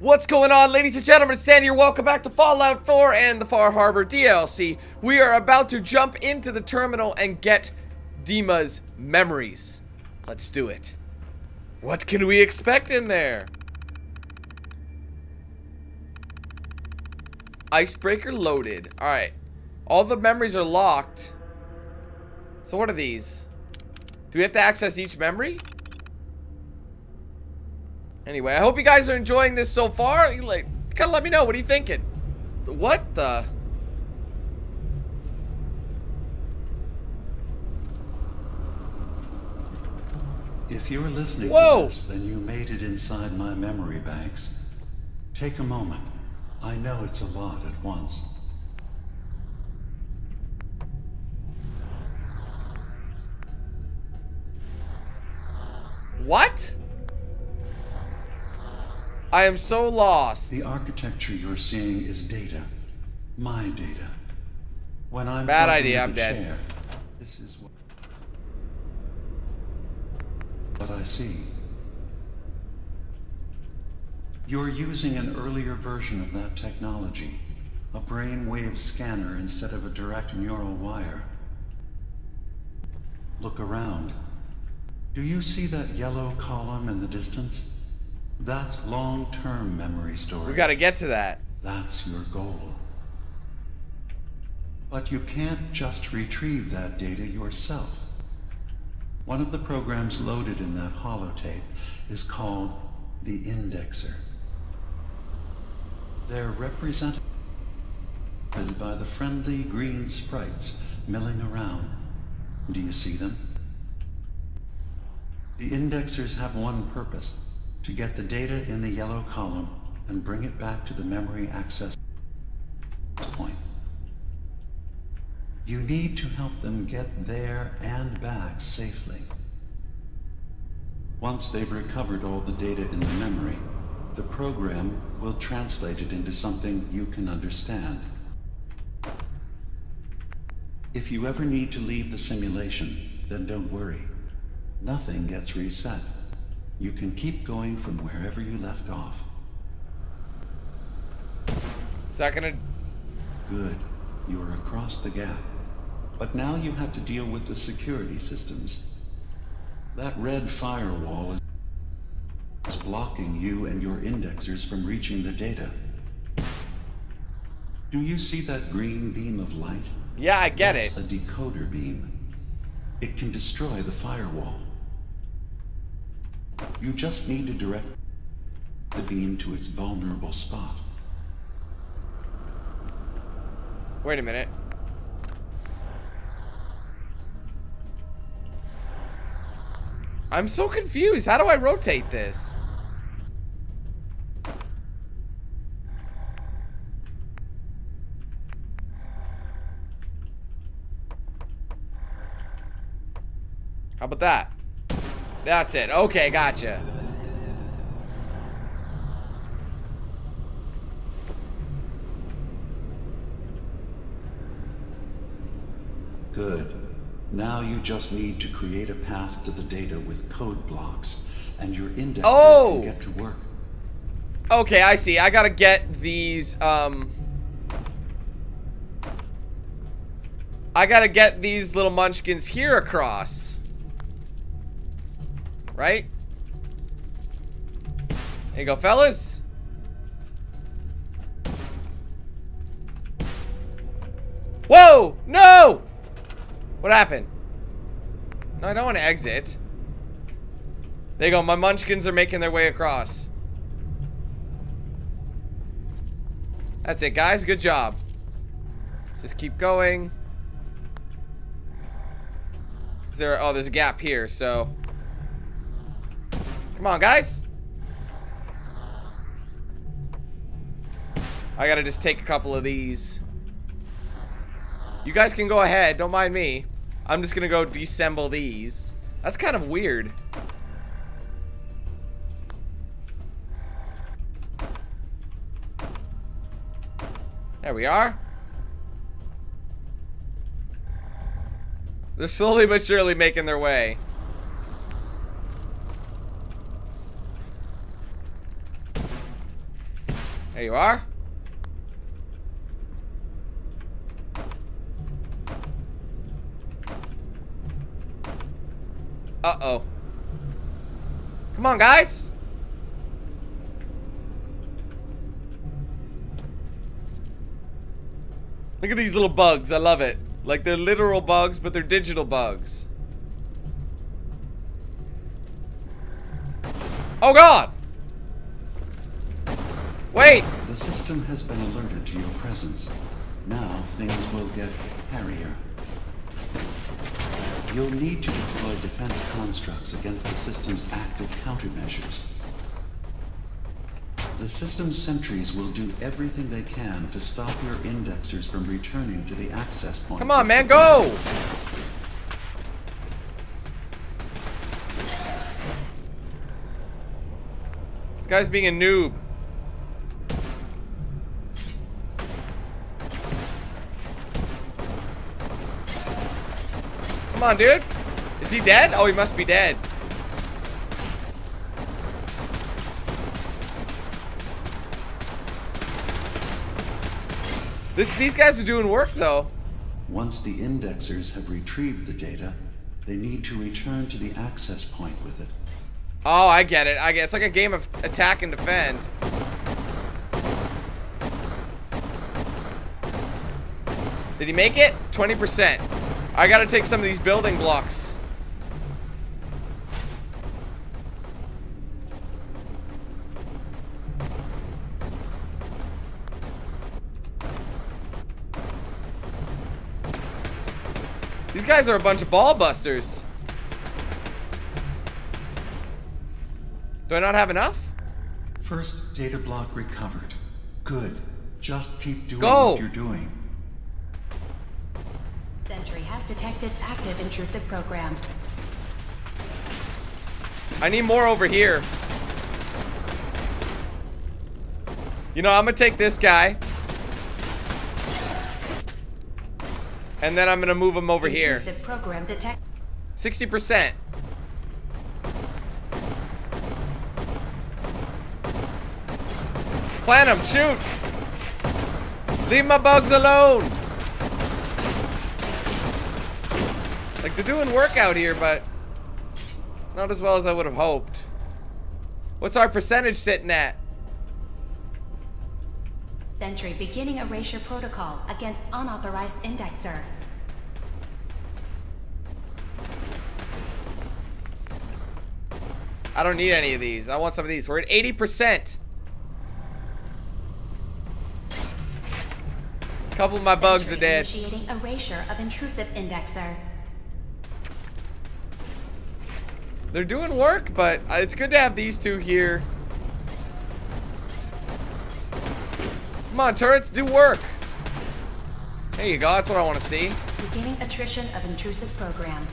What's going on, ladies and gentlemen? It's Dan here. Welcome back to Fallout 4 and the Far Harbor DLC. We are about to jump into the terminal and get Dima's memories. Let's do it. What can we expect in there? Icebreaker loaded. Alright. All the memories are locked. So what are these? Do we have to access each memory? Anyway, I hope you guys are enjoying this so far. You like, kind of let me know. What are you thinking? What the? If you're listening Whoa. to this, then you made it inside my memory banks. Take a moment. I know it's a lot at once. What? I am so lost. The architecture you're seeing is data. My data. When I'm Bad idea, I'm the dead. chair, this is what, what I see. You're using an earlier version of that technology. A brainwave scanner instead of a direct neural wire. Look around. Do you see that yellow column in the distance? That's long-term memory storage. We gotta get to that. That's your goal. But you can't just retrieve that data yourself. One of the programs loaded in that holotape is called the Indexer. They're represented by the friendly green sprites milling around. Do you see them? The indexers have one purpose, to get the data in the yellow column and bring it back to the memory access point. You need to help them get there and back safely. Once they've recovered all the data in the memory, the program will translate it into something you can understand. If you ever need to leave the simulation, then don't worry. Nothing gets reset. You can keep going from wherever you left off. Is that gonna... Good. You are across the gap. But now you have to deal with the security systems. That red firewall is blocking you and your indexers from reaching the data. Do you see that green beam of light? Yeah, I get That's it. a decoder beam. It can destroy the firewall. You just need to direct the beam to its vulnerable spot. Wait a minute. I'm so confused. How do I rotate this? How about that? That's it. Okay, gotcha. Good. Now you just need to create a path to the data with code blocks, and your indexers Oh! can get to work. Okay, I see. I gotta get these, um... I gotta get these little munchkins here across. Right? There you go, fellas. Whoa! No! What happened? No, I don't want to exit. There you go. My munchkins are making their way across. That's it, guys. Good job. Just keep going. Is there? Oh, there's a gap here. So, come on, guys. I gotta just take a couple of these. You guys can go ahead. Don't mind me. I'm just gonna go disassemble these. That's kind of weird. There we are. They're slowly but surely making their way. There you are. Uh-oh. Come on, guys. Look at these little bugs. I love it. Like they're literal bugs, but they're digital bugs. Oh god! Wait! The system has been alerted to your presence. Now things will get hairier. You'll need to deploy defense constructs against the system's active countermeasures. The system's sentries will do everything they can to stop your indexers from returning to the access point. Come on, man, go! This guy's being a noob. Come on, dude. Is he dead? Oh, he must be dead. This, these guys are doing work, though. Once the indexers have retrieved the data, they need to return to the access point with it. Oh, I get it. I get it. It's like a game of attack and defend. Did he make it? 20%. I gotta take some of these building blocks. These guys are a bunch of ball busters. Do I not have enough? First data block recovered. Good. Just keep doing Go. what you're doing. Sentry has detected active intrusive program. I need more over here. You know, I'm gonna take this guy. And then I'm gonna move him over here. Program detect. 60%. Plant him, shoot! Leave my bugs alone! Like, they're doing work out here, but not as well as I would have hoped. What's our percentage sitting at? Sentry beginning erasure protocol against unauthorized indexer. I don't need any of these. I want some of these. We're at 80%. A Couple of my bugs are dead. Initiating erasure of intrusive indexer. They're doing work, but uh, it's good to have these two here. Come on, turrets, do work. There you go. That's what I want to see. Beginning attrition of intrusive program.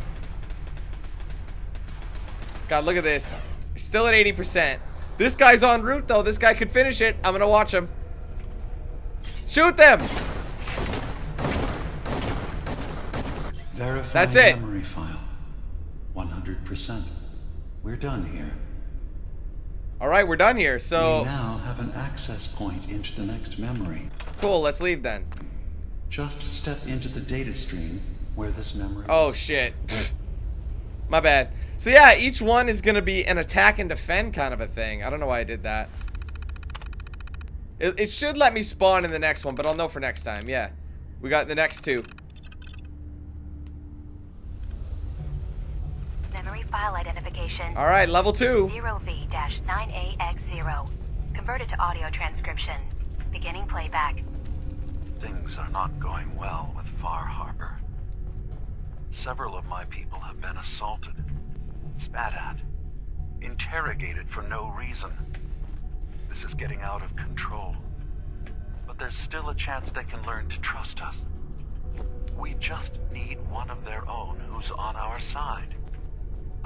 God, look at this. Still at 80%. This guy's en route, though. This guy could finish it. I'm going to watch him. Shoot them! Verify That's it. memory file. 100%. We're done here. All right, we're done here. So We now have an access point into the next memory. cool. Let's leave then. Just step into the data stream where this memory Oh, is. shit. My bad. So, yeah, each one is going to be an attack and defend kind of a thing. I don't know why I did that. It, it should let me spawn in the next one, but I'll know for next time. Yeah. We got the next two. Memory file identification. All right, level two. 0V-9AX0. Converted to audio transcription. Beginning playback. Things are not going well with Far Harbor. Several of my people have been assaulted, spat at, interrogated for no reason. This is getting out of control. But there's still a chance they can learn to trust us. We just need one of their own who's on our side.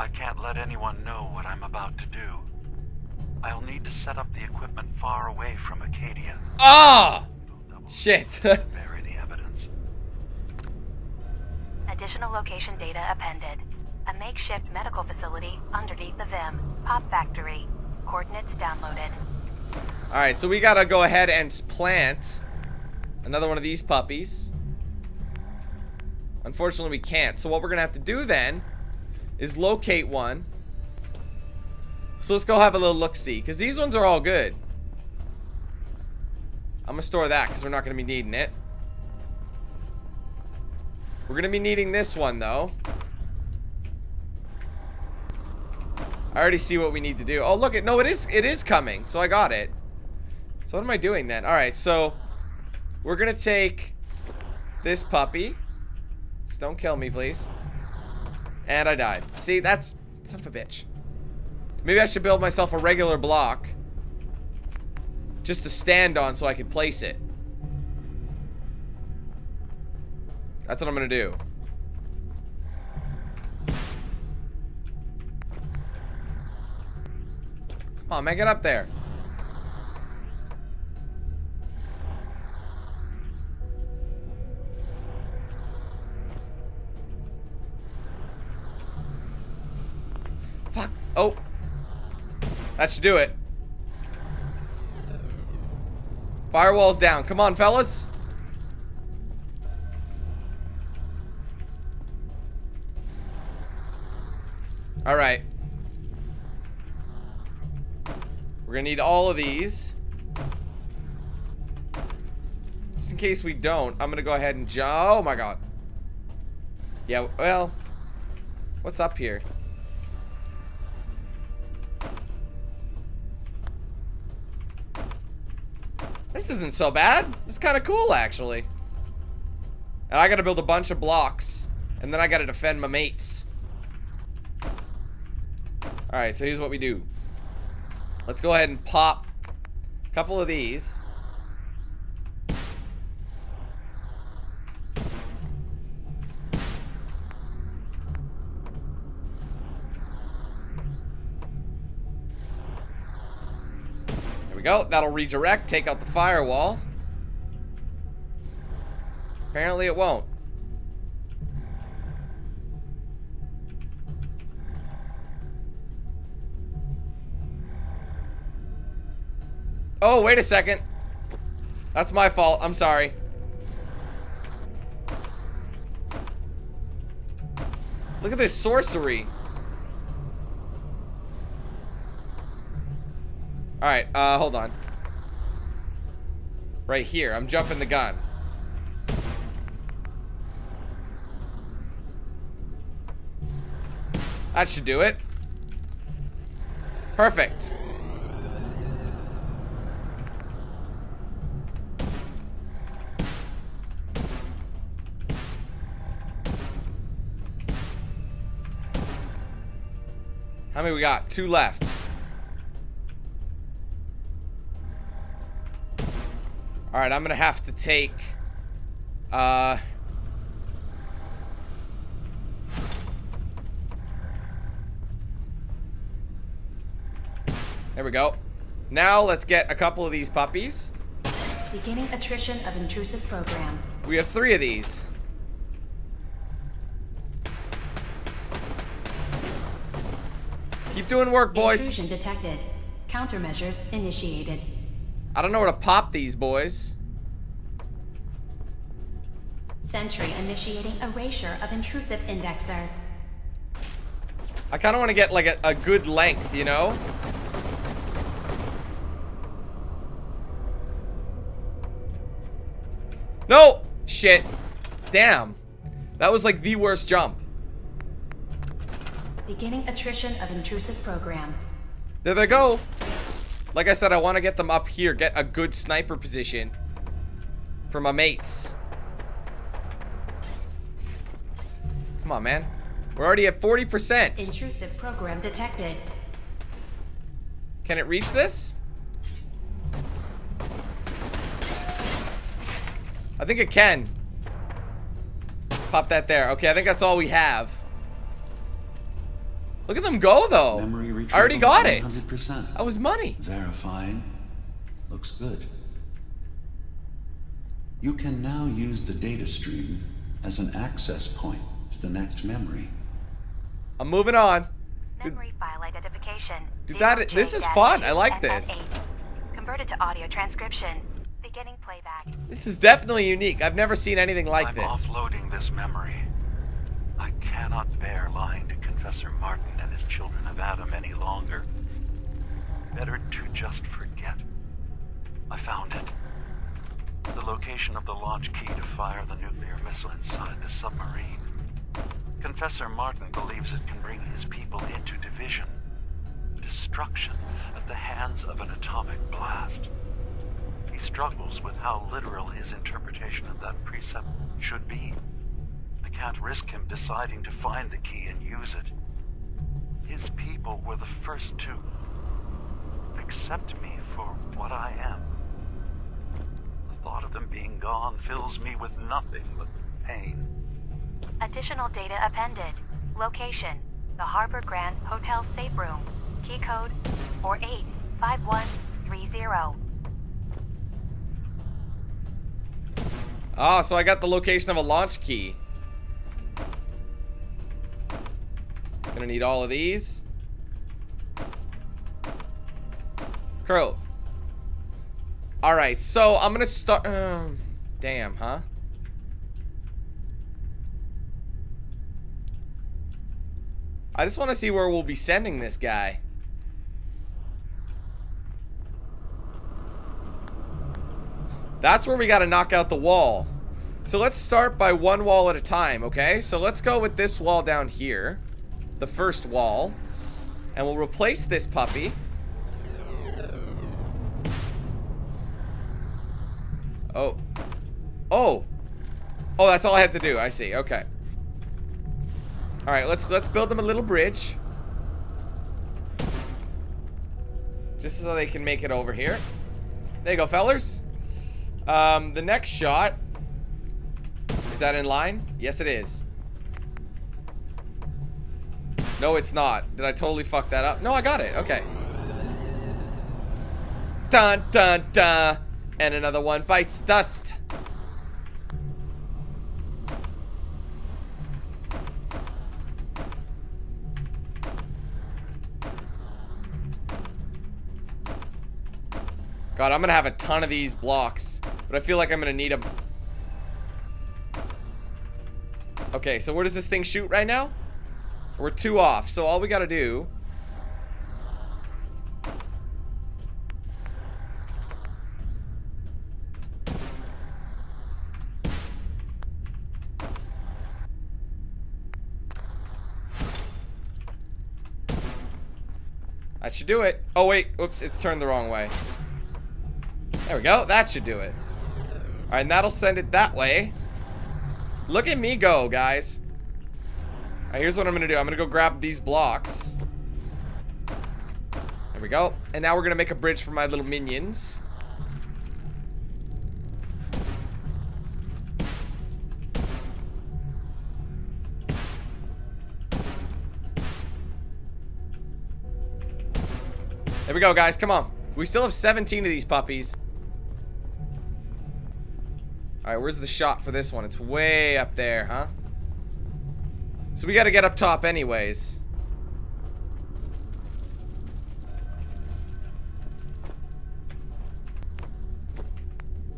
I can't let anyone know what I'm about to do. I'll need to set up the equipment far away from Acadia. Ah! Double Shit. bear any evidence. Additional location data appended. A makeshift medical facility underneath the VIM. Pop factory. Coordinates downloaded. Alright, so we gotta go ahead and plant another one of these puppies. Unfortunately, we can't. So what we're gonna have to do then is locate one. So let's go have a little look-see, because these ones are all good. I'm gonna store that, because we're not gonna be needing it. We're gonna be needing this one, though. I already see what we need to do. Oh, look, it no, it is it is coming. So I got it. So what am I doing then? All right, so we're gonna take this puppy. Just don't kill me, please. And I died. See, that's son of a bitch. Maybe I should build myself a regular block just to stand on so I can place it. That's what I'm gonna do. Come on, man, get up there. Oh. That should do it. Firewall's down. Come on, fellas. Alright. We're gonna need all of these. Just in case we don't, I'm gonna go ahead and jump. Oh my god. Yeah, well. What's up here? Isn't so bad. It's kind of cool, actually. And I gotta build a bunch of blocks. And then I gotta defend my mates. Alright, so here's what we do. Let's go ahead and pop a couple of these. Go. That'll redirect, take out the firewall. Apparently it won't. Oh, wait a second. That's my fault. I'm sorry. Look at this sorcery. Alright, uh, hold on. Right here. I'm jumping the gun. That should do it. Perfect. How many we got? Two left. Alright, I'm gonna have to take... Uh... There we go. Now let's get a couple of these puppies. Beginning attrition of intrusive program. We have three of these. Keep doing work, boys. Intrusion detected. Countermeasures initiated. I don't know where to pop these boys. Sentry initiating erasure of intrusive indexer. I kind of want to get like a, a good length, you know? No! Shit. Damn. That was like the worst jump. Beginning attrition of intrusive program. There they go. Like I said, I want to get them up here. Get a good sniper position. For my mates. Come on, man. We're already at 40%. Intrusive program detected. Can it reach this? I think it can. Pop that there. Okay, I think that's all we have. Look at them go, though. Memory I already got it. 100%. That was money. Verifying. Looks good. You can now use the data stream as an access point to the next memory. I'm moving on. Memory file identification. Dude, that- this is fun. I like this. Converted to audio transcription. Beginning playback. This is definitely unique. I've never seen anything like I'm this. offloading this memory. Cannot bear lying to Confessor Martin and his children of Atom any longer. Better to just forget. I found it. The location of the launch key to fire the nuclear missile inside the submarine. Confessor Martin believes it can bring his people into division. Destruction at the hands of an atomic blast. He struggles with how literal his interpretation of that precept should be. I can't risk him deciding to find the key and use it. His people were the first to accept me for what I am. The thought of them being gone fills me with nothing but pain. Additional data appended. Location: the Harbor Grand Hotel safe room. Key code 485130. Oh, so I got the location of a launch key. Gonna need all of these. Crow. Alright, so I'm gonna start... Um, damn, huh? I just want to see where we'll be sending this guy. That's where we got to knock out the wall. So let's start by one wall at a time, okay? So let's go with this wall down here. The first wall. And we'll replace this puppy. Oh. Oh. Oh, that's all I have to do. I see. Okay. All right, let's let's build them a little bridge. Just so they can make it over here. There you go, fellers. Um, the next shot. Is that in line? Yes, it is. No, it's not. Did I totally fuck that up? No, I got it. Okay. Dun, dun, dun. And another one bites dust. God, I'm gonna have a ton of these blocks, but I feel like I'm gonna need them. Okay, so where does this thing shoot right now? We're two off, so all we gotta do... That should do it. Oh, wait. Oops, it's turned the wrong way. There we go. That should do it. Alright, and that'll send it that way. Look at me go, guys. Alright, here's what I'm to do. I'm to go grab these blocks. There we go. And now we're to make a bridge for my little minions. There we go, guys. Come on. We still have 17 of these puppies. Alright, where's the shot for this one? It's way up there, huh? So we gotta get up top anyways.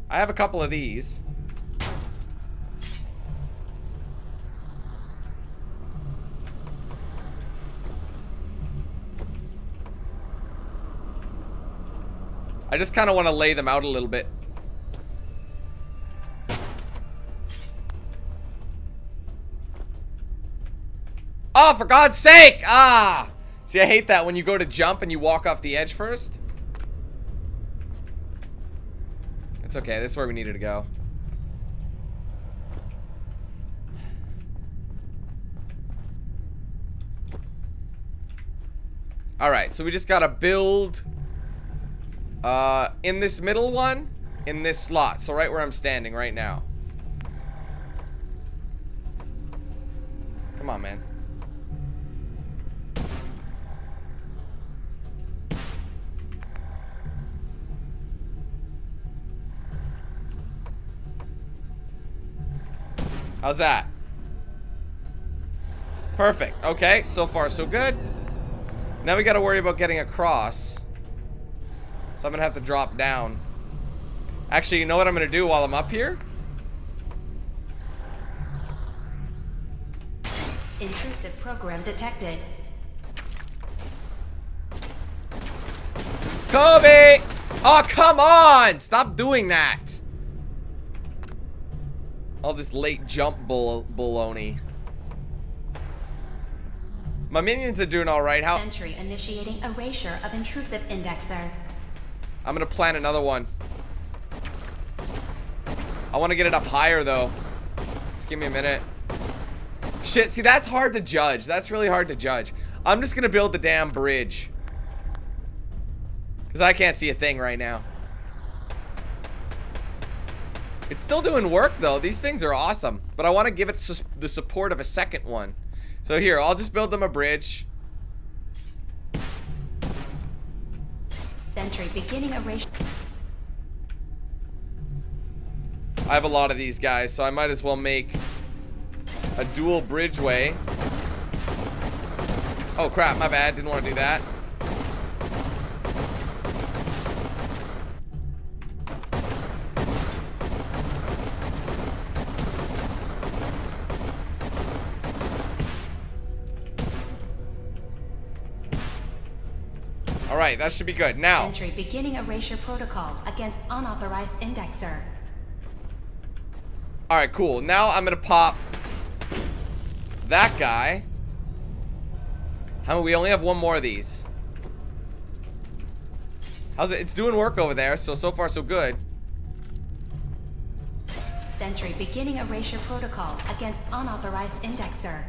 I have a couple of these. I just kind of want to lay them out a little bit. Oh, for God's sake! Ah! See, I hate that when you go to jump and you walk off the edge first. It's okay. This is where we needed to go. Alright, so we just gotta build uh, in this middle one, in this slot. So right where I'm standing right now. Come on, man. How's that? Perfect. Okay, so far so good. Now we gotta worry about getting across. So I'm gonna have to drop down. Actually, you know what I'm gonna do while I'm up here? Intrusive program detected. Kobe! Oh, come on! Stop doing that! All this late jump bull baloney. My minions are doing alright. How? Sentry initiating erasure of intrusive indexer. I'm gonna plan another one. I want to get it up higher, though. Just give me a minute. Shit, see, that's hard to judge. That's really hard to judge. I'm just gonna build the damn bridge. Because I can't see a thing right now. It's still doing work, though. These things are awesome. But I want to give it su the support of a second one. So here, I'll just build them a bridge. Sentry beginning erasure. I have a lot of these guys, so I might as well make a dual bridgeway. Oh crap, my bad. Didn't want to do that. Alright, that should be good. Now, Sentry beginning erasure protocol against unauthorized indexer. Alright, cool. Now I'm gonna pop that guy. How we only have one more of these. How's it? It's doing work over there, so so far so good. Sentry beginning erasure protocol against unauthorized indexer.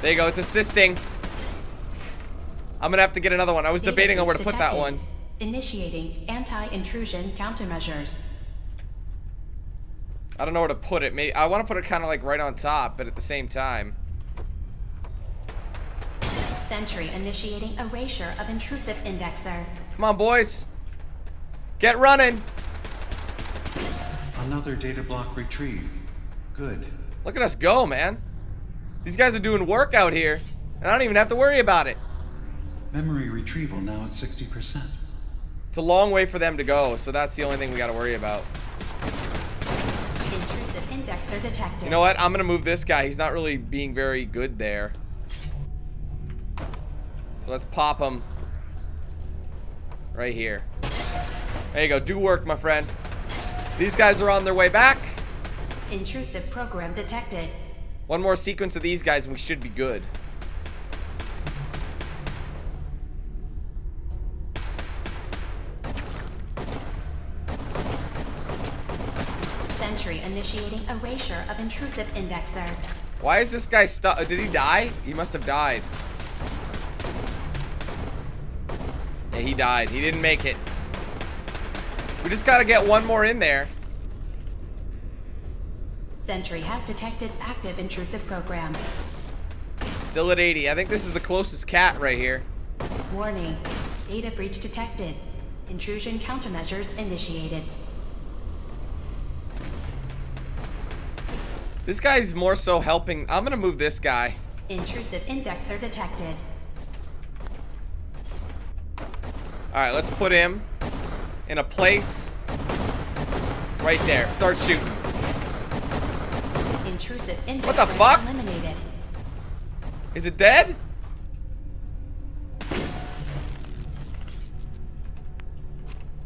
There you go, it's assisting. I'm gonna have to get another one. I was debating on where to put that one. Initiating anti-intrusion countermeasures. I don't know where to put it. Maybe I want to put it kind of like right on top, but at the same time. Sentry initiating erasure of intrusive indexer. Come on, boys. Get running. Another data block retrieved. Good. Look at us go, man. These guys are doing work out here, and I don't even have to worry about it. Memory retrieval now at 60%. It's a long way for them to go, so that's the only thing we got to worry about. Intrusive indexer detected. You know what? I'm gonna move this guy. He's not really being very good there. So let's pop him right here. There you go. Do work, my friend. These guys are on their way back. Intrusive program detected. One more sequence of these guys and we should be good. Sentry initiating erasure of intrusive indexer. Why is this guy stuck? Oh, did he die? He must have died. Yeah, he died. He didn't make it. We just gotta get one more in there. Sentry has detected active intrusive program. Still at 80. I think this is the closest cat right here. Warning. Data breach detected. Intrusion countermeasures initiated. This guy's more so helping. I'm gonna move this guy. Intrusive indexer detected. Alright, let's put him in a place right there. Start shooting. Intrusive indexer What the fuck? eliminated. Is it dead?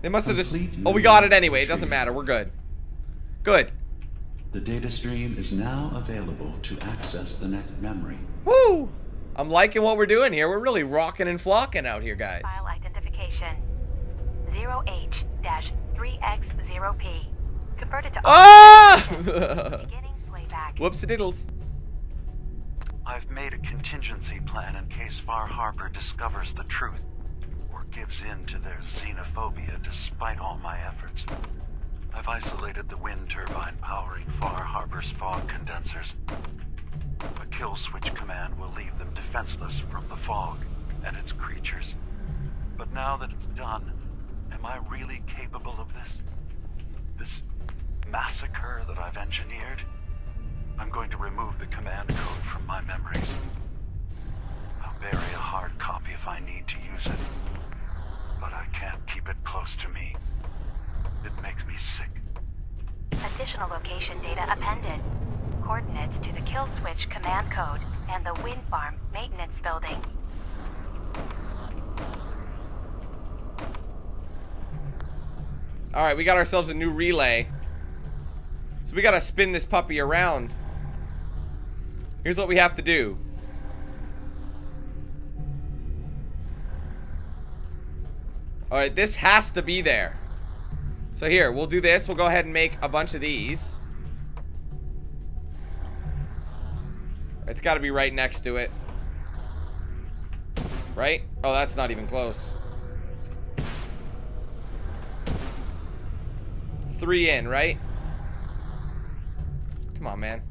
They must have just... Oh, we got it anyway. It doesn't matter. We're good. Good. The data stream is now available to access the next memory. Woo! I'm liking what we're doing here. We're really rocking and flocking out here, guys. File identification 0H-3X0P. Converted to Ah! beginning playback. Whoopsie diddles. I've made a contingency plan in case Far Harbor discovers the truth or gives in to their xenophobia despite all my efforts. I've isolated the wind turbine powering Far Harbor's fog condensers. A kill switch command will leave them defenseless from the fog and its creatures. But now that it's done, am I really capable of this? This massacre that I've engineered? I'm going to remove the command code from my memories. I'll bury a hard copy if I need to use it. But I can't keep it close to me. It makes me sick. Additional location data appended. Coordinates to the kill switch command code and the wind farm maintenance building. Alright, we got ourselves a new relay. So we gotta spin this puppy around. Here's what we have to do. Alright, this has to be there. So here, we'll do this. We'll go ahead and make a bunch of these. It's got to be right next to it. Right? Oh, that's not even close. Three in, right? Come on, man.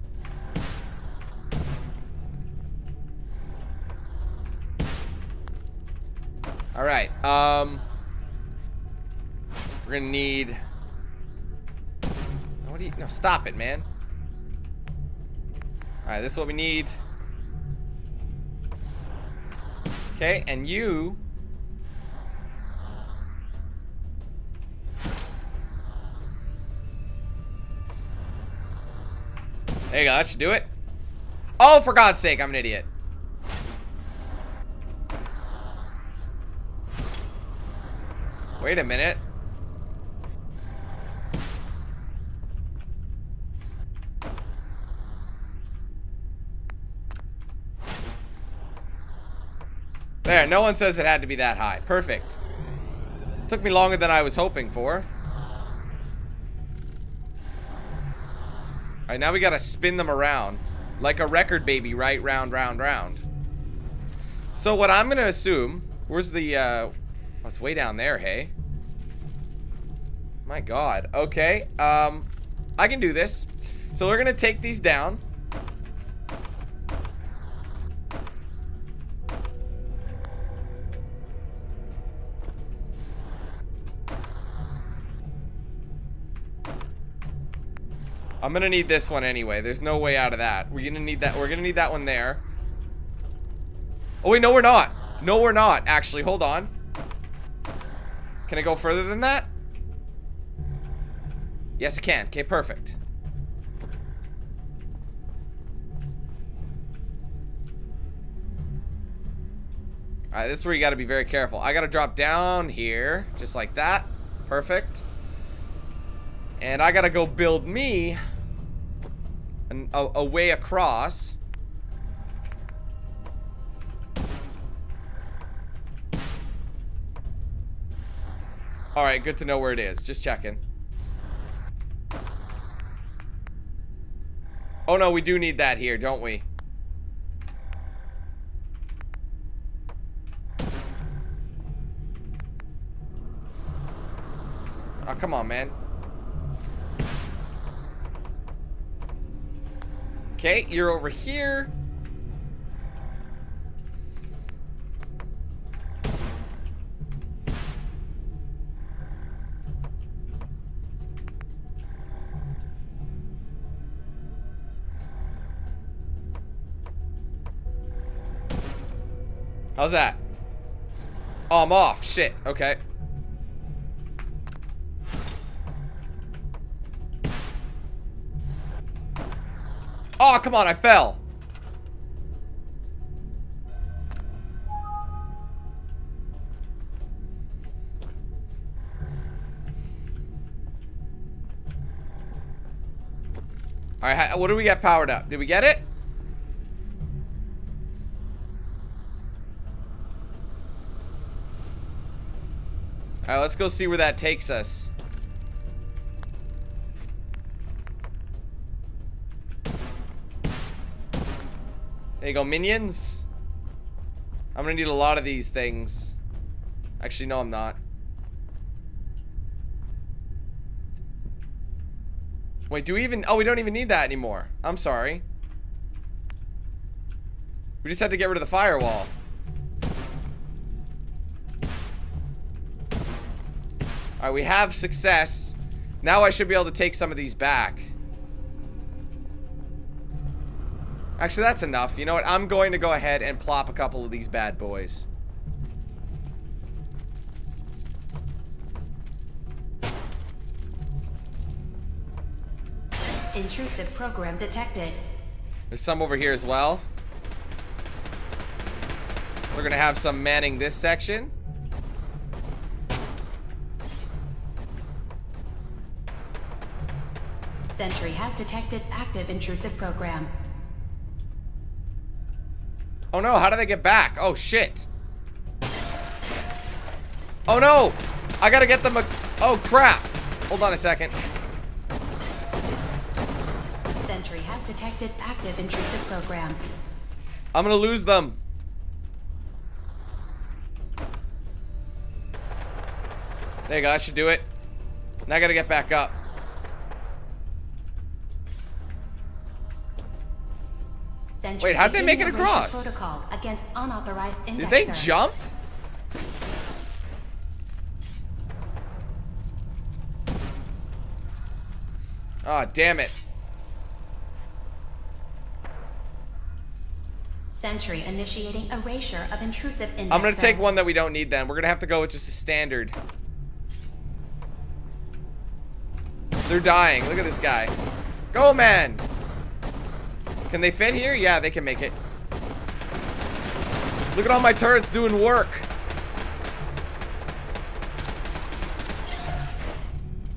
All right. Um, we're gonna need. What do you? No, stop it, man. All right, this is what we need. Okay, and you. There you go, that should do it. Oh, for God's sake, I'm an idiot. Wait a minute. There, no one says it had to be that high. Perfect. Took me longer than I was hoping for. Alright, now we gotta spin them around. Like a record baby, right? Round, round, round. So what I'm gonna assume... Where's the, uh... Oh, it's way down there, hey? My god. Okay, um... I can do this. So we're gonna take these down. I'm gonna need this one anyway. There's no way out of that. We're gonna need that. We're gonna need that one there. Oh wait, no, we're not. No, we're not. Actually, hold on. Can I go further than that? Yes, I can. Okay, perfect. Alright, this is where you gotta be very careful. I gotta drop down here, just like that. Perfect. And I gotta go build me an, a, a way across. Alright, good to know where it is. Just checking. Oh no, we do need that here, don't we? Oh, come on, man. Okay, you're over here. How's that? Oh, I'm off. Shit. Okay. Oh, come on, I fell. Alright, what do we get powered up? Did we get it? Alright, let's go see where that takes us. There you go, minions. I'm gonna need a lot of these things. Actually, no, I'm not. Wait, do we even... Oh, we don't even need that anymore. I'm sorry. We just had to get rid of the firewall. Alright, we have success. Now I should be able to take some of these back. Actually, that's enough. You know what? I'm going to go ahead and plop a couple of these bad boys. Intrusive program detected. There's some over here as well. So we're gonna have some manning this section. Sentry has detected active intrusive program. Oh no, how do they get back? Oh shit. Oh no! I gotta get them a... Oh crap! Hold on a second. Sentry has detected active intrusive program. I'm gonna lose them. There you go, I should do it. Now I gotta get back up. Sentry Wait, how'd they make it across? Protocol against unauthorized indexer. Did they jump? Oh, damn it. Sentry initiating erasure of intrusive indexer. I'm gonna take one that we don't need then. We're gonna have to go with just a standard. They're dying. Look at this guy. Go, man! Can they fit here? Yeah, they can make it. Look at all my turrets doing work.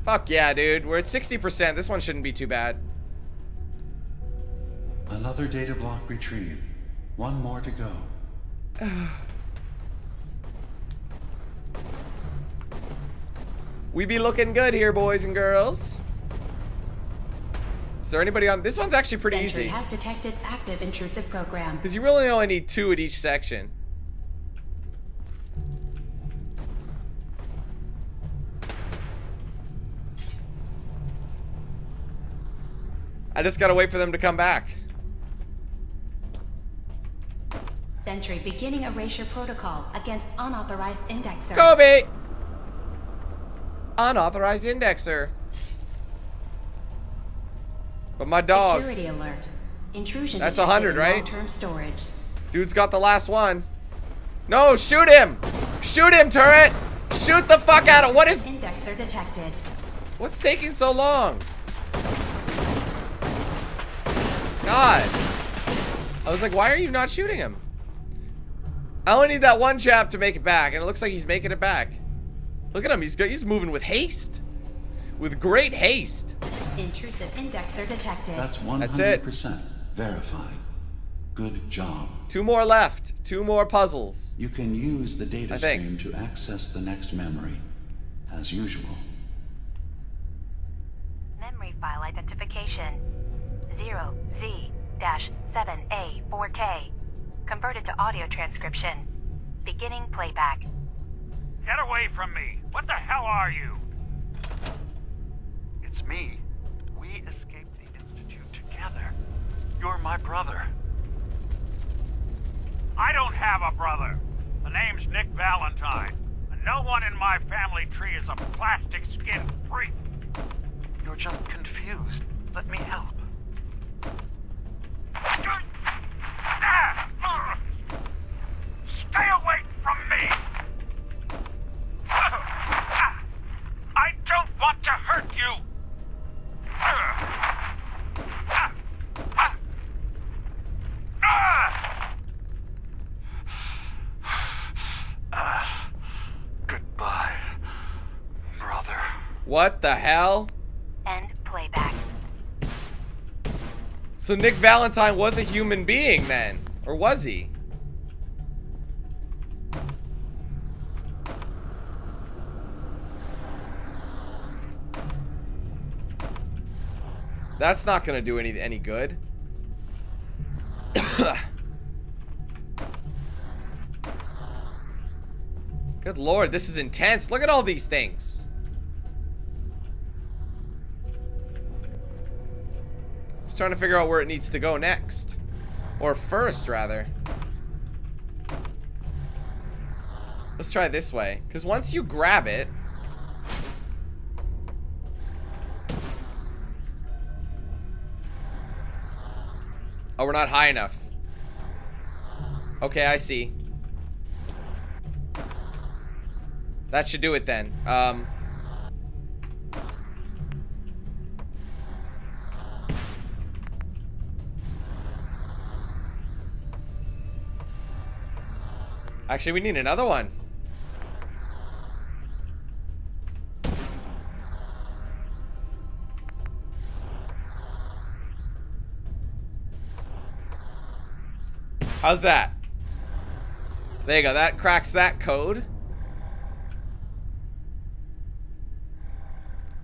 Fuck yeah, dude. We're at 60%. This one shouldn't be too bad. Another data block retrieved. One more to go. We be looking good here, boys and girls. Is there anybody on? This one's actually pretty Sentry easy. has detected active intrusive program. Because you really only need two at each section. I just gotta wait for them to come back. Sentry beginning erasure protocol against unauthorized indexer. Kobe! Unauthorized indexer. But my dog. Security alert. Intrusion That's a 100, right? Long-term storage. Dude's got the last one. No, shoot him! Shoot him, turret! Shoot the fuck out of what is Indexer detected. What's taking so long? God. I was like, why are you not shooting him? I only need that one chap to make it back, and it looks like he's making it back. Look at him, he's he's moving with haste. With great haste. Intrusive indexer detected. That's That's it. 100% verified. Good job. Two more left. Two more puzzles. You can use the data stream to access the next memory, as usual. Memory file identification 0Z-7A4K. Converted to audio transcription. Beginning playback. Get away from me! What the hell are you? It's me. We escaped the Institute together. You're my brother. I don't have a brother. The name's Nick Valentine. And no one in my family tree is a plastic skinned freak. You're just confused. Let me help. Stay away from me! I don't want to hurt you! Goodbye, brother. What the hell? End playback. So Nick Valentine was a human being then? Or was he? That's not gonna do any any good. Good lord, this is intense. Look at all these things. Trying to figure out where it needs to go next. Or first, rather. Let's try this way. Because once you grab it... Oh, we're not high enough. Okay, I see. That should do it then. Um... Actually, we need another one. How's that? There you go. That cracks that code.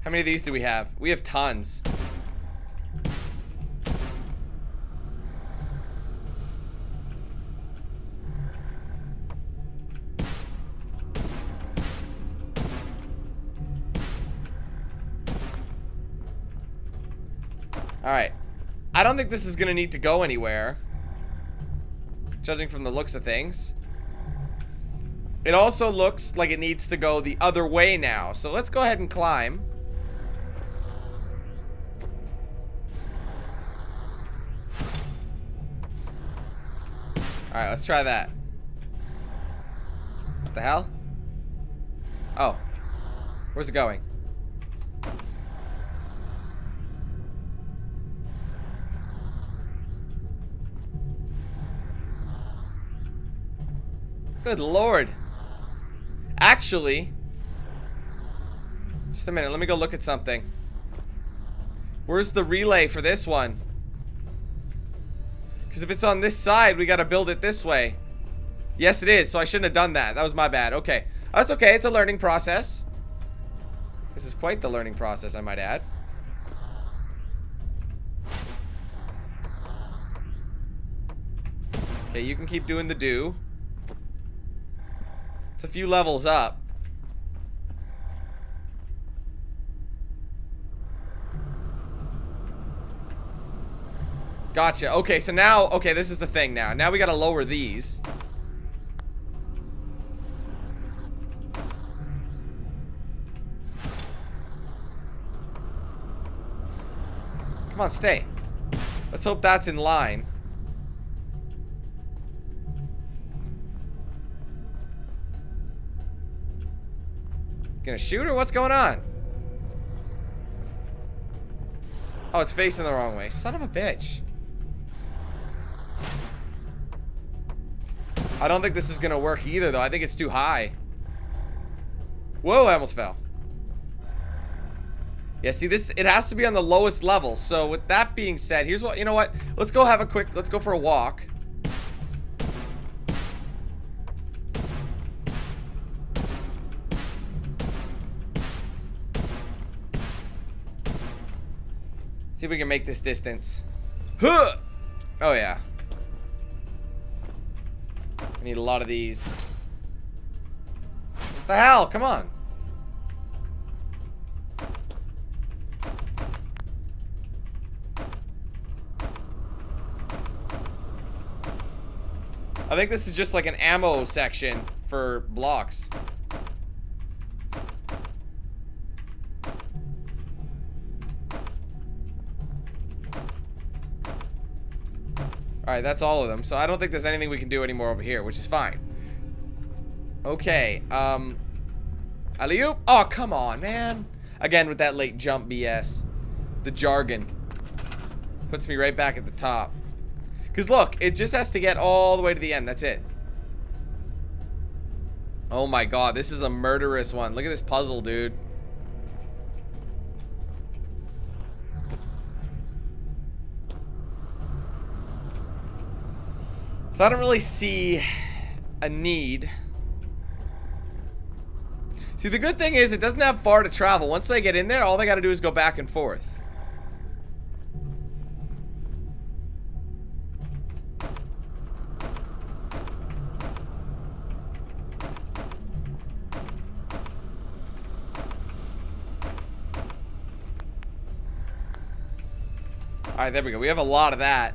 How many of these do we have? We have tons. Think this is going to need to go anywhere. Judging from the looks of things. It also looks like it needs to go the other way now. So let's go ahead and climb. Alright, let's try that. What the hell? Oh. Where's it going? Good lord. Actually, just a minute. Let me go look at something. Where's the relay for this one? Because if it's on this side, we got to build it this way. Yes, it is. So I shouldn't have done that. That was my bad. Okay. That's okay. It's a learning process. This is quite the learning process, I might add. Okay, you can keep doing the do. It's a few levels up. Gotcha. Okay, so now, okay, this is the thing now. Now we gotta lower these. Come on, stay. Let's hope that's in line. Gonna shoot or what's going on? Oh, it's facing the wrong way. Son of a bitch. I don't think this is gonna work either, though. I think it's too high. Whoa, I almost fell. Yeah, see, this, it has to be on the lowest level. So with that being said, here's what, you know what? Let's go have a quick, let's go for a walk. See if we can make this distance. Huh! Oh, yeah. I need a lot of these. What the hell? Come on. I think this is just like an ammo section for blocks. Alright, that's all of them. So I don't think there's anything we can do anymore over here, which is fine. Okay, um... alley -oop. Oh, come on, man. Again, with that late jump BS. The jargon. Puts me right back at the top. Because look, it just has to get all the way to the end. That's it. Oh my god, this is a murderous one. Look at this puzzle, dude. So I don't really see a need. See, the good thing is it doesn't have far to travel. Once they get in there, all they got to do is go back and forth. Alright, there we go. We have a lot of that.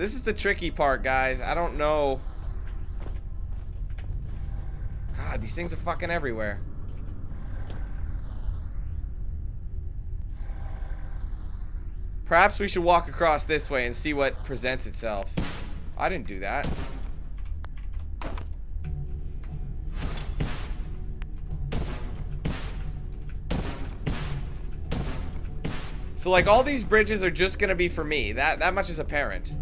This is the tricky part, guys. I don't know. God, these things are fucking everywhere. Perhaps we should walk across this way and see what presents itself. I didn't do that. So like all these bridges are just gonna be for me. That that much is apparent.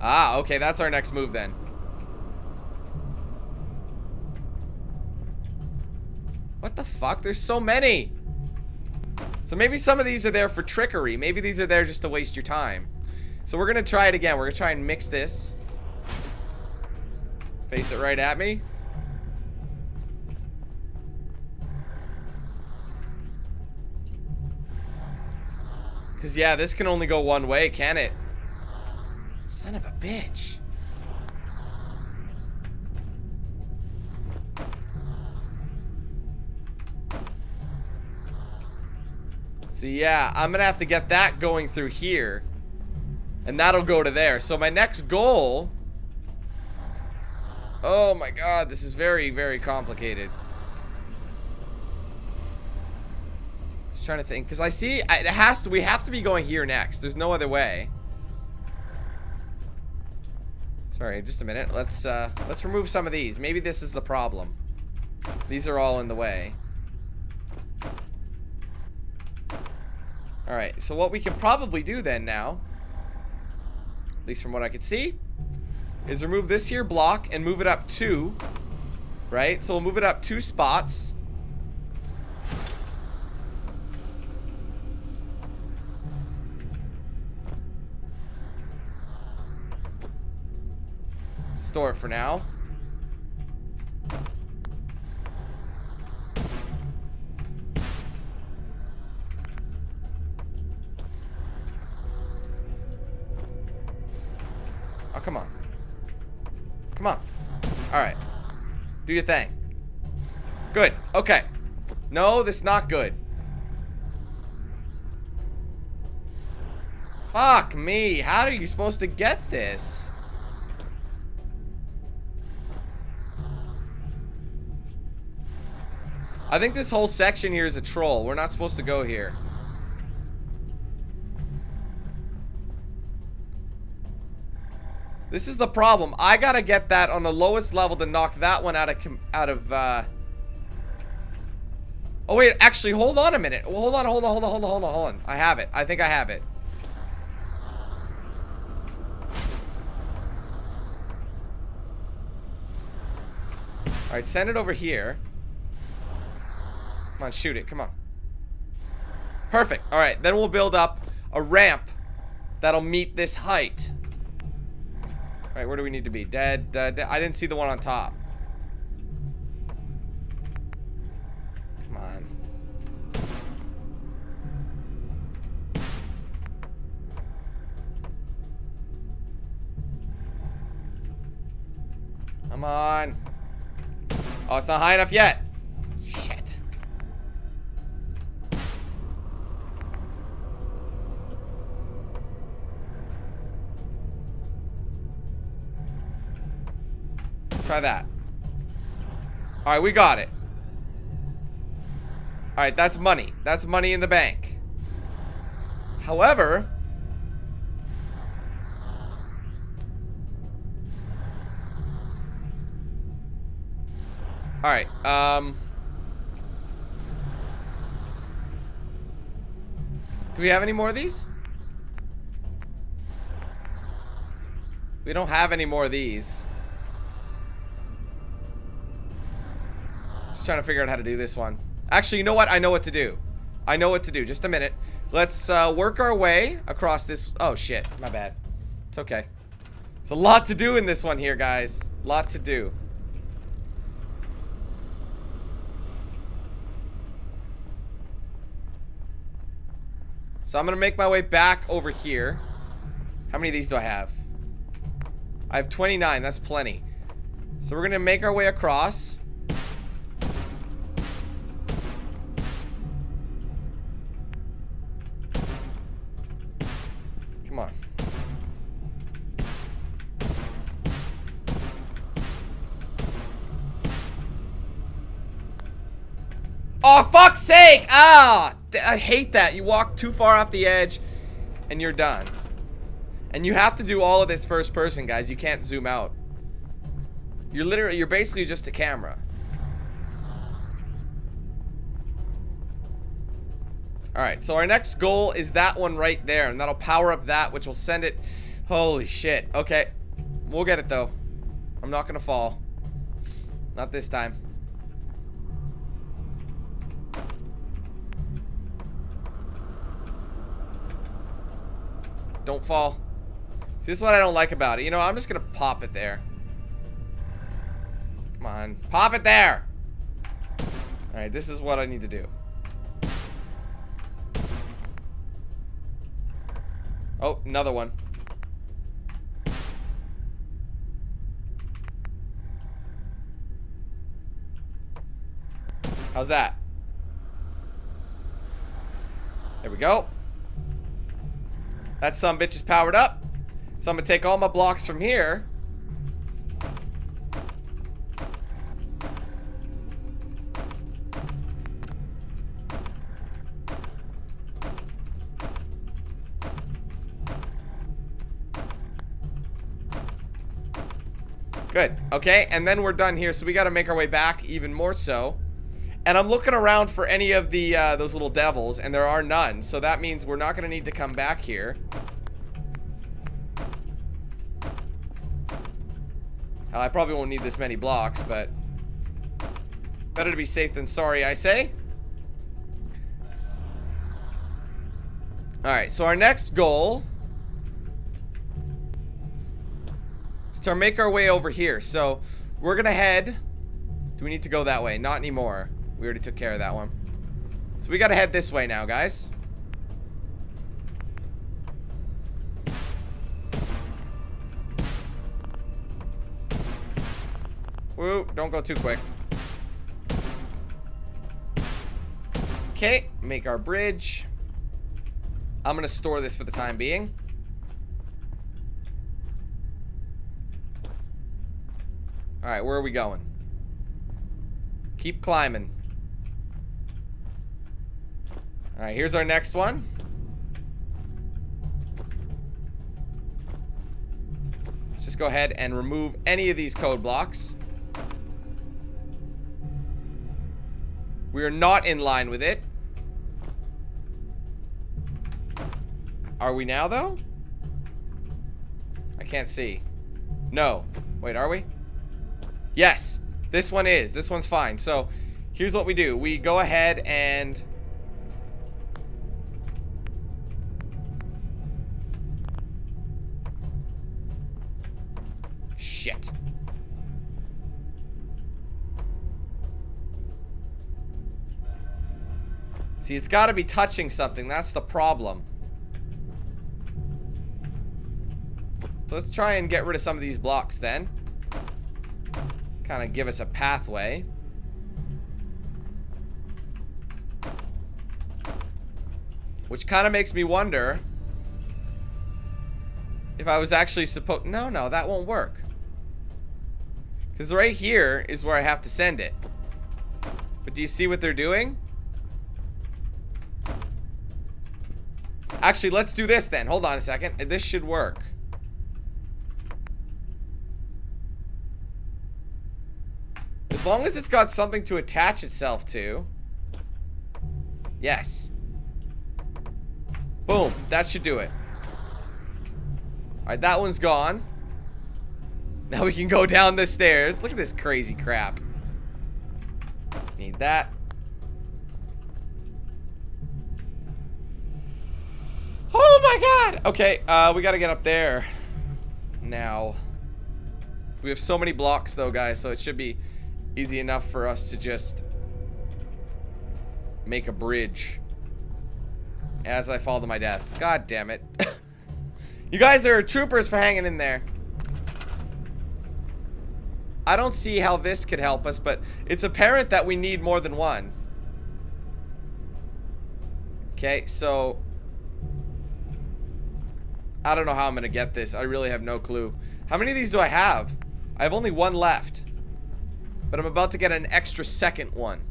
Ah, okay, that's our next move then. What the fuck? There's so many. So maybe some of these are there for trickery. Maybe these are there just to waste your time. So we're gonna try it again. We're gonna try and mix this. Face it right at me. Because, yeah, this can only go one way, can it? Son of a bitch. So, yeah, I'm to have to get that going through here. And that'll go to there. So, my next goal... Oh, my God. This is very, very complicated. Just trying to think, because I see it has to. We have to be going here next. There's no other way. Sorry, just a minute. Let's uh, let's remove some of these. Maybe this is the problem. These are all in the way. All right. So what we can probably do then now, at least from what I could see, is remove this here block and move it up two. Right. So we'll move it up two spots. Store for now. Oh, come on. Come on. Alright. Do your thing. Good. Okay. No, this is not good. Fuck me. How are you supposed to get this? I think this whole section here is a troll. We're not supposed to go here. This is the problem. I gotta get that on the lowest level to knock that one out of out of. Uh... Oh wait, actually, hold on a minute. Well, hold on, hold on, hold on, hold on, hold on, hold on. I have it. I think I have it. All right, send it over here. Come on, shoot it. Come on. Perfect. All right, then we'll build up a ramp that'll meet this height. All right, where do we need to be? Dead, dead, dead. I didn't see the one on top. Come on. Come on. Oh, it's not high enough yet. Try that. Alright, we got it. Alright, that's money. That's money in the bank. However... Alright, um... Do we have any more of these? We don't have any more of these. Trying to figure out how to do this one. Actually, you know what? I know what to do. I know what to do. Just a minute. Let's uh, work our way across this. Oh, shit. My bad. It's okay. It's a lot to do in this one here, guys. A lot to do. So I'm going to make my way back over here. How many of these do I have? I have 29. That's plenty. So we're going to make our way across. Fuck's sake! Ah! I hate that. You walk too far off the edge and you're done. And you have to do all of this first person, guys. You can't zoom out. You're literally, you're basically just a camera. Alright, so our next goal is that one right there. And that'll power up that, which will send it... Holy shit. Okay. We'll get it, though. I'm not gonna fall. Not this time. Don't fall. This is what I don't like about it. You know, I'm just gonna pop it there. Come on. Pop it there! Alright, this is what I need to do. Oh, another one. How's that? There we go. That some bitch is powered up. So I'm gonna take all my blocks from here. Good. Okay, and then we're done here, so we gotta make our way back even more so. And I'm looking around for any of the uh, those little devils, and there are none. So that means we're not going to need to come back here. Uh, I probably won't need this many blocks, but better to be safe than sorry, I say. Alright, so our next goal is to make our way over here. So we're going to head... Do we need to go that way? Not anymore. We already took care of that one. So we gotta head this way now, guys. Woo, don't go too quick. Okay, make our bridge. I'm gonna store this for the time being. Alright, where are we going? Keep climbing. Alright, here's our next one. Let's just go ahead and remove any of these code blocks. We are not in line with it. Are we now, though? I can't see. No. Wait, are we? Yes. This one is. This one's fine. So, here's what we do. We go ahead and... Shit. See, it's got to be touching something. That's the problem. So let's try and get rid of some of these blocks then. Kind of give us a pathway. Which kind of makes me wonder if I was actually supposed... No, no, that won't work. Because right here is where I have to send it. But do you see what they're doing? Actually, let's do this then. Hold on a second. This should work. As long as it's got something to attach itself to. Yes. Boom. That should do it. Alright, that one's gone. Now we can go down the stairs. Look at this crazy crap. Need that. Oh my god! Okay, uh, we gotta get up there. Now. We have so many blocks though, guys, so it should be easy enough for us to just make a bridge as I fall to my death. God damn it. you guys are troopers for hanging in there. I don't see how this could help us, but it's apparent that we need more than one. Okay, so... I don't know how I'm going to get this. I really have no clue. How many of these do I have? I have only one left. But I'm about to get an extra second one.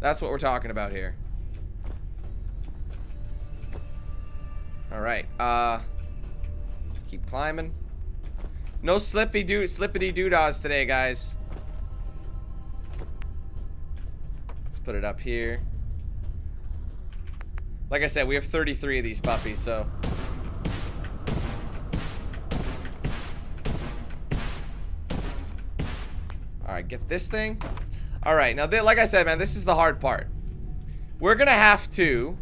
That's what we're talking about here. Alright, uh... Let's keep climbing. No slippy doo slippity doodahs today, guys. Let's put it up here. Like I said, we have 33 of these puppies, so... Alright, get this thing. Alright, now, like I said, man, this is the hard part. We're gonna have to...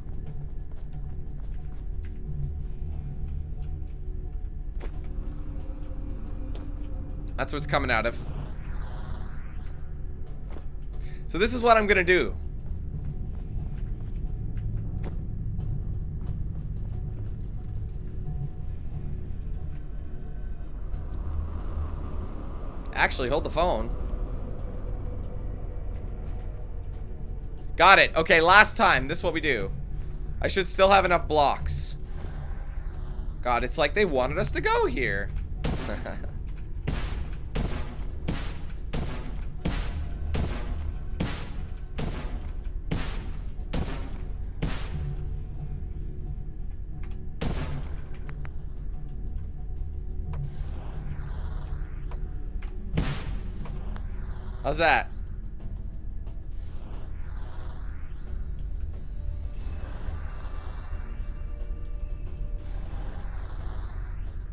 That's what's coming out of. So this is what I'm gonna do. Actually, hold the phone. Got it. Okay, last time. This is what we do. I should still have enough blocks. God, it's like they wanted us to go here. How's that?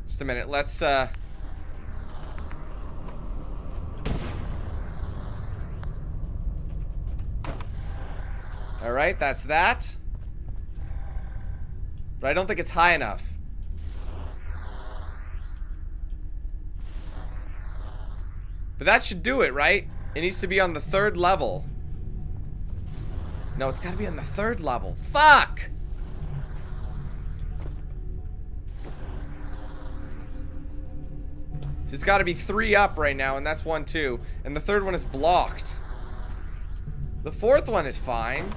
Just a minute. Let's, uh... Alright, that's that. But I don't think it's high enough. But that should do it, right? It needs to be on the third level. No, it's gotta be on the third level. Fuck! It's got to be three up right now, and that's one, two. And the third one is blocked. The fourth one is fine.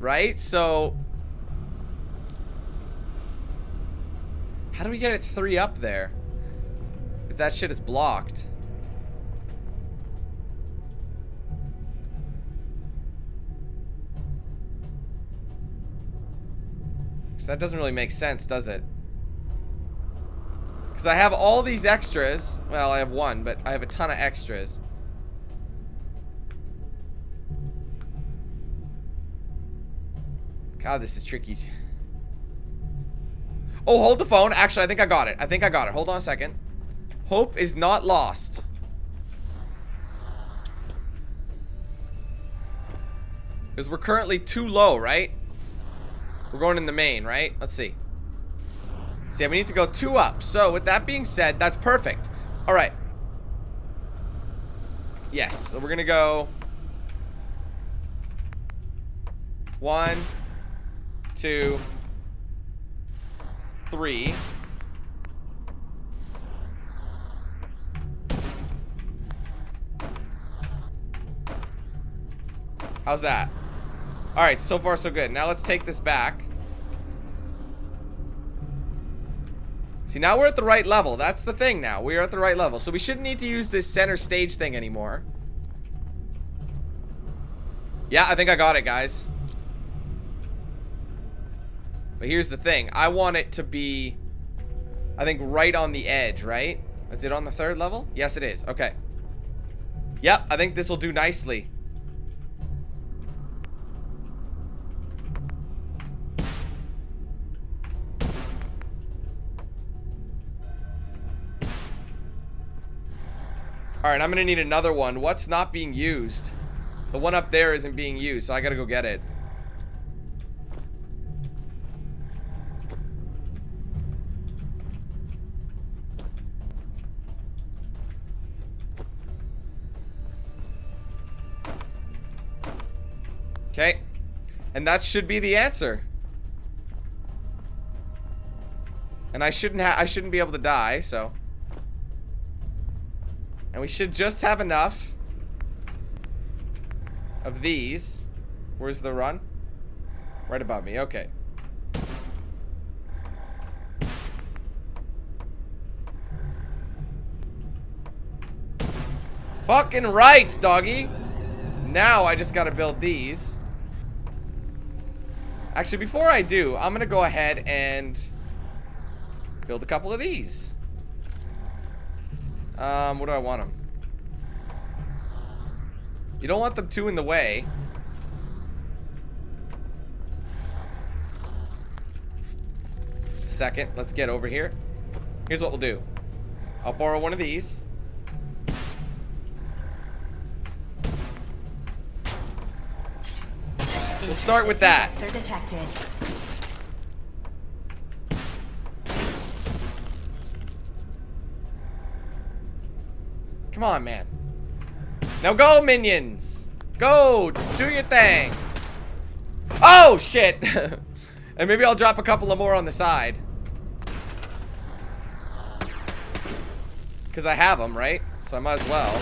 Right? So... How do we get it three up there? If that shit is blocked. That doesn't really make sense, does it? Because I have all these extras. Well, I have one, but I have a ton of extras. God, this is tricky. Oh, hold the phone. Actually, I think I got it. I think I got it. Hold on a second. Hope is not lost. Because we're currently too low, right? We're going in the main, right? Let's see. See, we need to go two up. So, with that being said, that's perfect. All right. Yes, so we're going to go... One, two, three. How's that? Alright, so far so good. Now let's take this back. See, now we're at the right level. That's the thing now. We are at the right level. So we shouldn't need to use this center stage thing anymore. Yeah, I think I got it, guys. But here's the thing. I want it to be, I think, right on the edge, right? Is it on the third level? Yes, it is. Okay. Yep, I think this will do nicely. Alright, I'm gonna need another one. What's not being used? The one up there isn't being used, so I gotta go get it. Okay. And that should be the answer. And I shouldn't ha I shouldn't be able to die, so and we should just have enough of these. Where's the run? Right above me. Okay. Fucking right, doggy. Now I just gotta build these. Actually, before I do, I'm gonna go ahead and build a couple of these. Um, what do I want them? You don't want them two in the way. Second, let's get over here. Here's what we'll do. I'll borrow one of these. We'll start with that. Come on, man. Now go, minions! Go! Do your thing! Oh, shit! and maybe I'll drop a couple of more on the side. Because I have them, right? So I might as well.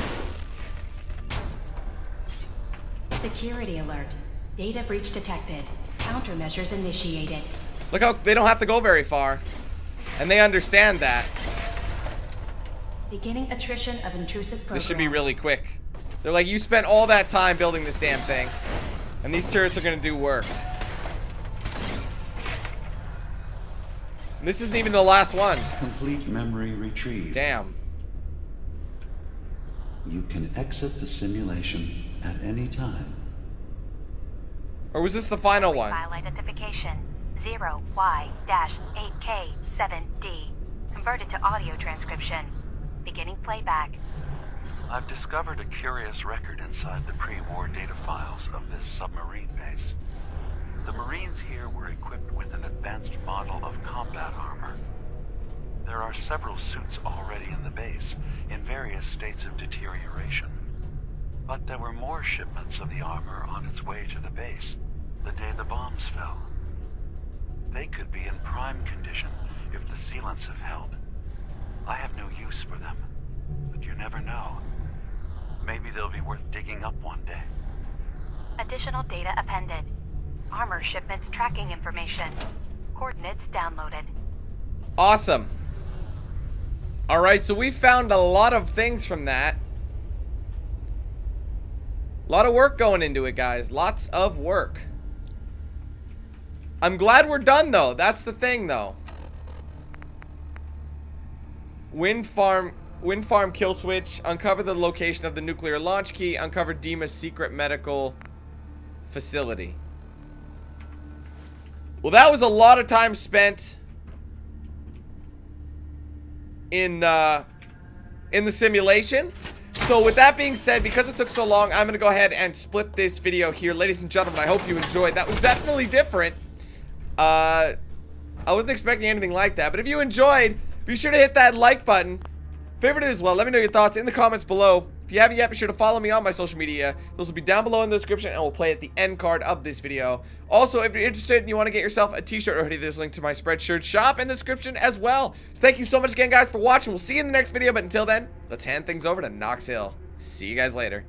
Security alert. Data breach detected. Countermeasures initiated. Look how they don't have to go very far. And they understand that. Beginning attrition of intrusive program. This should be really quick. They're like, you spent all that time building this damn thing. And these turrets are going to do work. And this isn't even the last one. Complete memory retrieved. Damn. You can exit the simulation at any time. Or was this the final one? File identification 0Y-8K7D. Converted to audio transcription. Beginning playback. I've discovered a curious record inside the pre-war data files of this submarine base. The Marines here were equipped with an advanced model of combat armor. There are several suits already in the base, in various states of deterioration. But there were more shipments of the armor on its way to the base the day the bombs fell. They could be in prime condition if the sealants have held. I have no use for them, but you never know. Maybe they'll be worth digging up one day. Additional data appended. Armor shipments tracking information. Coordinates downloaded. Awesome. Alright, so we found a lot of things from that. A lot of work going into it, guys. Lots of work. I'm glad we're done, though. That's the thing, though. Wind farm, wind farm kill switch. Uncover the location of the nuclear launch key. Uncover Dima's secret medical facility. Well, that was a lot of time spent in uh, in the simulation. So with that being said, because it took so long, I'm going to go ahead and split this video here. Ladies and gentlemen, I hope you enjoyed. That was definitely different. Uh, I wasn't expecting anything like that. But if you enjoyed, be sure to hit that like button. Favorite it as well. Let me know your thoughts in the comments below. If you haven't yet, be sure to follow me on my social media. Those will be down below in the description and we'll play at the end card of this video. Also, if you're interested and you want to get yourself a t-shirt or hoodie, there's a link to my Spreadshirt shop in the description as well. So thank you so much again, guys, for watching. We'll see you in the next video, but until then, let's hand things over to Knox Hill. See you guys later.